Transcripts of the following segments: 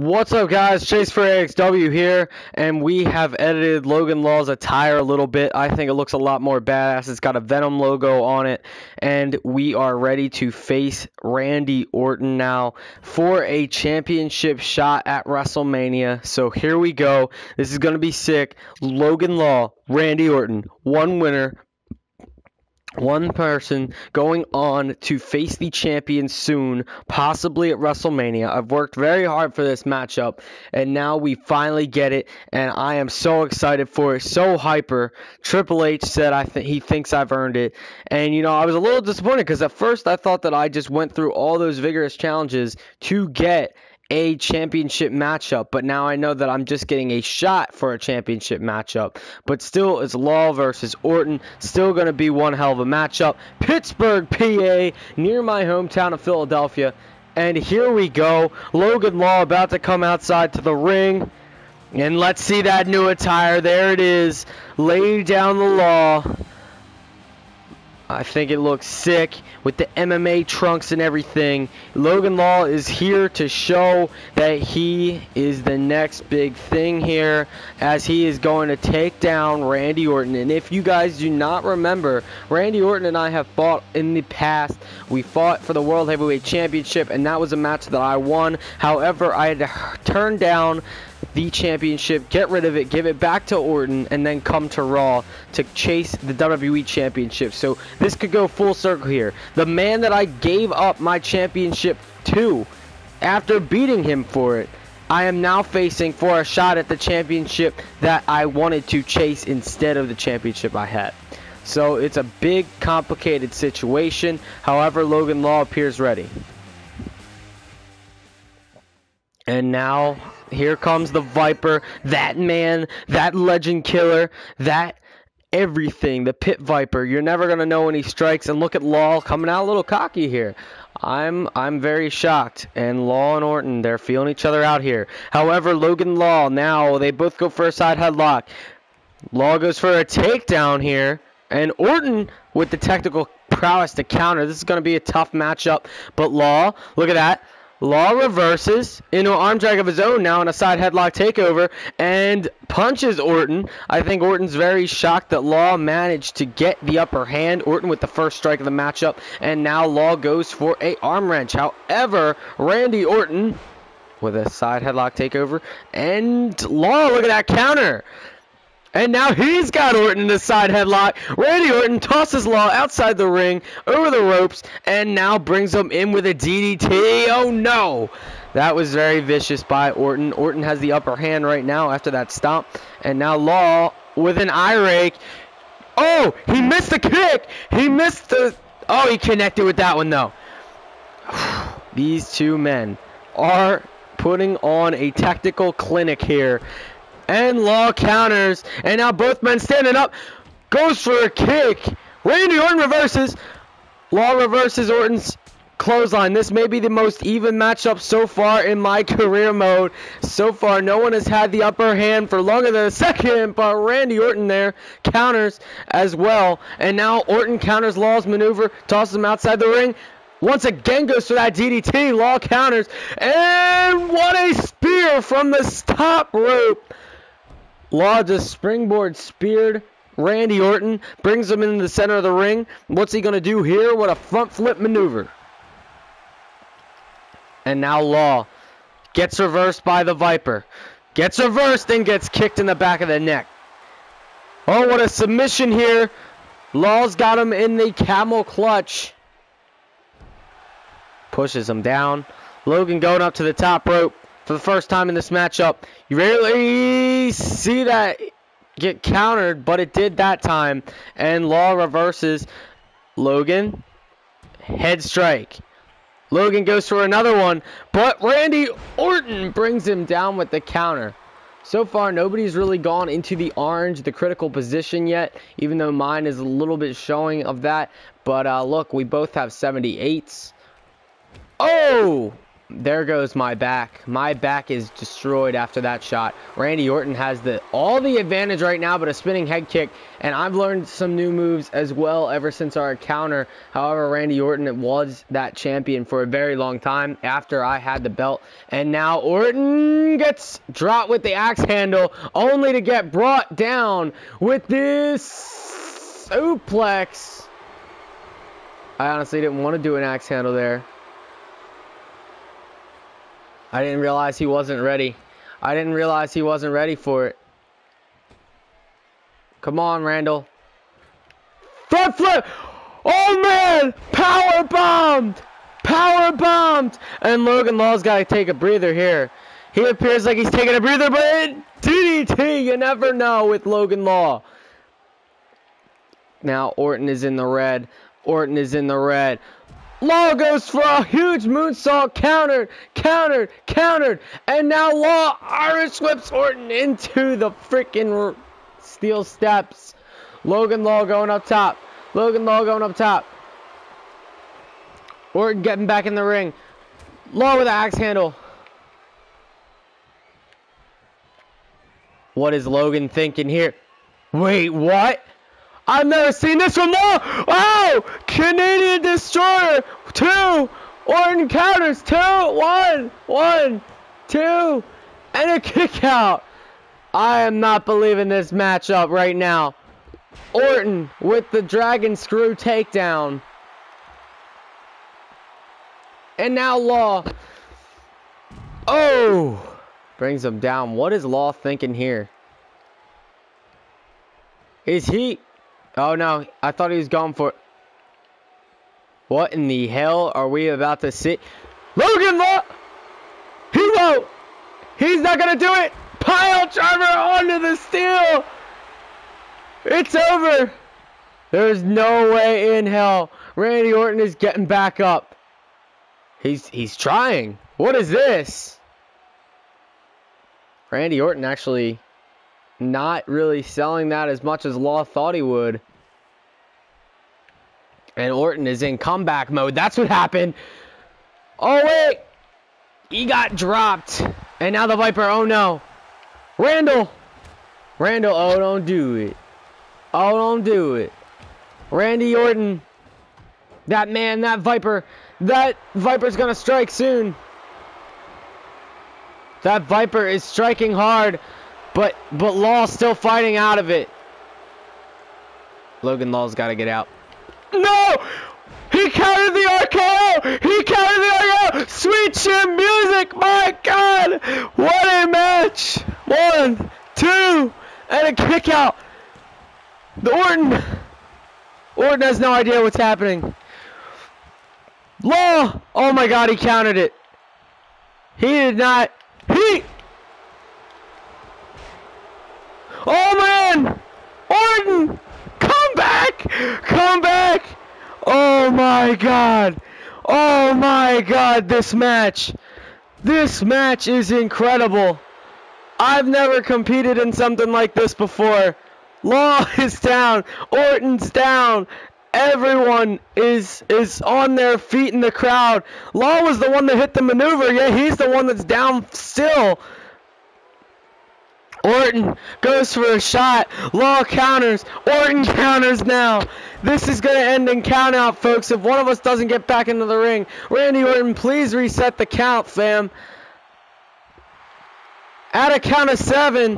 What's up guys, Chase for AXW here, and we have edited Logan Law's attire a little bit. I think it looks a lot more badass. It's got a Venom logo on it, and we are ready to face Randy Orton now for a championship shot at WrestleMania. So here we go. This is going to be sick. Logan Law, Randy Orton, one winner, one person going on to face the champion soon, possibly at WrestleMania. I've worked very hard for this matchup, and now we finally get it, and I am so excited for it, so hyper. Triple H said I th- he thinks I've earned it, and you know I was a little disappointed because at first I thought that I just went through all those vigorous challenges to get a championship matchup, but now I know that I'm just getting a shot for a championship matchup. But still, it's Law versus Orton. Still going to be one hell of a matchup. Pittsburgh, PA, near my hometown of Philadelphia. And here we go. Logan Law about to come outside to the ring. And let's see that new attire. There it is. Lay down the law. I think it looks sick with the MMA trunks and everything. Logan Law is here to show that he is the next big thing here as he is going to take down Randy Orton. And if you guys do not remember, Randy Orton and I have fought in the past. We fought for the World Heavyweight Championship and that was a match that I won. However, I had to turn down the championship, get rid of it, give it back to Orton, and then come to Raw to chase the WWE championship. So this could go full circle here. The man that I gave up my championship to after beating him for it, I am now facing for a shot at the championship that I wanted to chase instead of the championship I had. So it's a big, complicated situation. However, Logan Law appears ready. And now here comes the Viper, that man, that legend killer, that everything, the Pit Viper. You're never gonna know when he strikes. And look at Law coming out a little cocky here. I'm I'm very shocked. And Law and Orton, they're feeling each other out here. However, Logan Law now they both go for a side headlock. Law goes for a takedown here, and Orton with the technical prowess to counter. This is going to be a tough matchup. But Law, look at that. Law reverses into an arm drag of his own now in a side headlock takeover and punches Orton. I think Orton's very shocked that Law managed to get the upper hand. Orton with the first strike of the matchup, and now Law goes for a arm wrench. However, Randy Orton with a side headlock takeover, and Law, look at that counter. And now he's got Orton in the side headlock. Randy Orton tosses Law outside the ring, over the ropes, and now brings him in with a DDT. Oh no! That was very vicious by Orton. Orton has the upper hand right now after that stomp. And now Law with an eye rake. Oh, he missed the kick! He missed the... Oh, he connected with that one though. These two men are putting on a tactical clinic here and Law counters. And now both men standing up. Goes for a kick. Randy Orton reverses. Law reverses Orton's clothesline. This may be the most even matchup so far in my career mode. So far, no one has had the upper hand for longer than a second, but Randy Orton there counters as well. And now Orton counters Law's maneuver, tosses him outside the ring. Once again goes for that DDT. Law counters. And what a spear from the top rope. Law just springboard speared Randy Orton, brings him into the center of the ring. What's he going to do here? What a front flip maneuver. And now Law gets reversed by the Viper. Gets reversed and gets kicked in the back of the neck. Oh, what a submission here. Law's got him in the camel clutch. Pushes him down. Logan going up to the top rope for the first time in this matchup. You see that get countered, but it did that time. And Law reverses Logan. Head strike. Logan goes for another one, but Randy Orton brings him down with the counter. So far, nobody's really gone into the orange, the critical position yet, even though mine is a little bit showing of that. But uh, look, we both have 78s. Oh! There goes my back. My back is destroyed after that shot. Randy Orton has the all the advantage right now, but a spinning head kick. And I've learned some new moves as well ever since our encounter. However, Randy Orton was that champion for a very long time after I had the belt. And now Orton gets dropped with the axe handle, only to get brought down with this suplex. I honestly didn't want to do an axe handle there. I didn't realize he wasn't ready. I didn't realize he wasn't ready for it. Come on, Randall. Front flip! Oh man! Power bombed! Power bombed! And Logan Law's got to take a breather here. He appears like he's taking a breather, but DDT, you never know with Logan Law. Now Orton is in the red. Orton is in the red. Law goes for a huge moonsault, countered, countered, countered, and now Law Irish whips Orton into the freaking steel steps. Logan Law going up top. Logan Law going up top. Orton getting back in the ring. Law with the axe handle. What is Logan thinking here? Wait, what? I've never seen this from Law. Oh, Canadian Destroyer. Two. Orton counters. Two. One. One. Two. And a kick out. I am not believing this matchup right now. Orton with the Dragon Screw takedown. And now Law. Oh. Brings him down. What is Law thinking here? Is he... Oh no, I thought he was going for... What in the hell are we about to see? Logan Law! He won't! He's not gonna do it! Pile driver onto the steel! It's over! There's no way in hell Randy Orton is getting back up. He's he's trying. What is this? Randy Orton actually not really selling that as much as Law thought he would. And Orton is in comeback mode. That's what happened. Oh, wait. He got dropped. And now the Viper. Oh, no. Randall. Randall. Oh, don't do it. Oh, don't do it. Randy Orton. That man, that Viper. That Viper's going to strike soon. That Viper is striking hard. But but Law's still fighting out of it. Logan Law's got to get out. No! He countered the RKO! He countered the RKO! Sweet chin music! My God! What a match! One, two, and a kick out. The Orton. Orton has no idea what's happening. Law! Oh my God! He countered it. He did not. He. Oh man! Orton! Come back! Come back! Oh my god! Oh my god, this match! This match is incredible! I've never competed in something like this before. Law is down. Orton's down. Everyone is is on their feet in the crowd. Law was the one that hit the maneuver. Yeah, he's the one that's down still. Orton goes for a shot. Law counters. Orton counters now. This is going to end in count out, folks. If one of us doesn't get back into the ring, Randy Orton, please reset the count, fam. At a count of seven.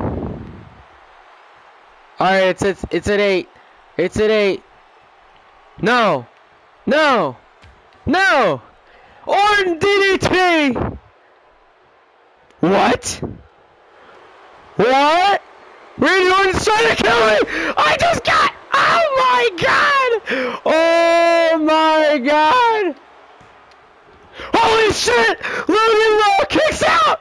All right, it's it's it's at eight. It's at eight. No, no, no. Orton DDT. What? What? Randy Orton's trying to kill me! I just got... Oh my god! Oh my god! Holy shit! Logan Law kicks out!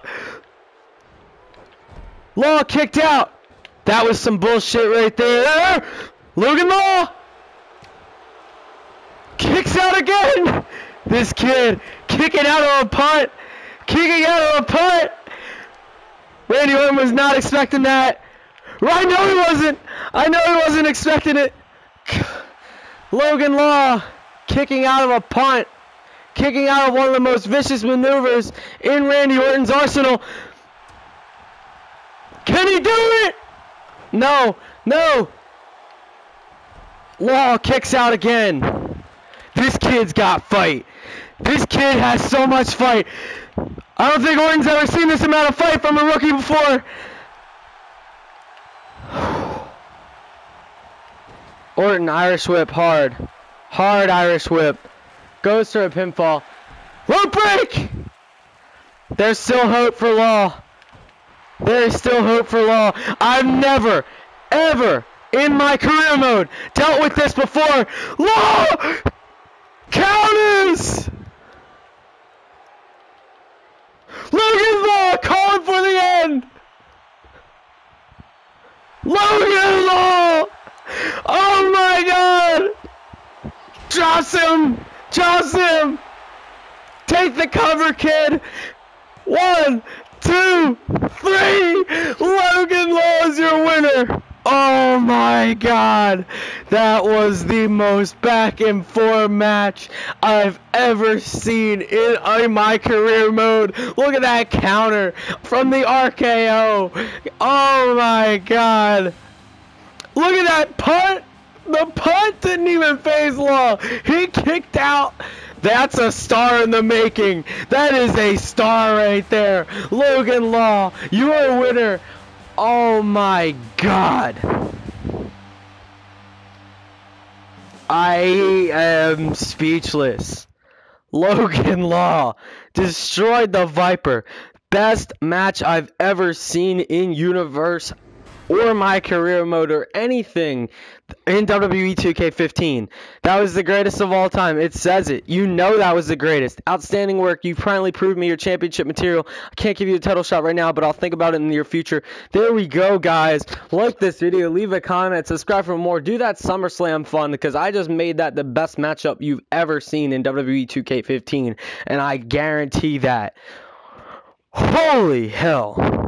Law kicked out. That was some bullshit right there. Logan Law kicks out again. This kid kicking out of a punt. Kicking out of a punt. Randy Orton was not expecting that. I know he wasn't. I know he wasn't expecting it. Logan Law kicking out of a punt. kicking out of one of the most vicious maneuvers in Randy Orton's arsenal. Can he do it? No, no. Law kicks out again. This kid's got fight. This kid has so much fight. I don't think Orton's ever seen this amount of fight from a rookie before. Orton, Irish whip, hard. Hard Irish whip. Goes for a pinfall. Rope break! There's still hope for Law. There is still hope for Law. I've never, ever, in my career mode, dealt with this before. Law! Counters! Logan Law calling for the end! Logan Law! My god! Joss him! Joss him! Take the cover, kid! One, two, three! Logan Law is your winner! Oh my god! That was the most back and forth match I've ever seen in, in my career mode. Look at that counter from the RKO. Oh my god. Look at that punt. The punt didn't even phase Law. He kicked out. That's a star in the making. That is a star right there. Logan Law, you are a winner. Oh my god. I am speechless. Logan Law destroyed the Viper. Best match I've ever seen in Universe or my career mode or anything in WWE 2K15. That was the greatest of all time. It says it. You know that was the greatest. Outstanding work. You finally proved me your championship material. I can't give you a title shot right now, but I'll think about it in the near future. There we go, guys. Like this video, leave a comment, subscribe for more. Do that SummerSlam fun because I just made that the best matchup you've ever seen in WWE 2K15, and I guarantee that. Holy hell.